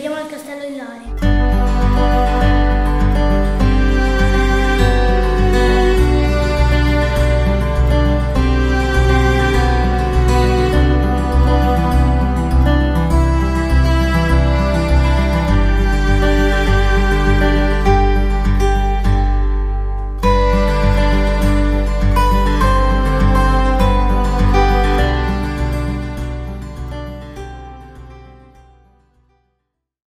vediamo il castello di Lari.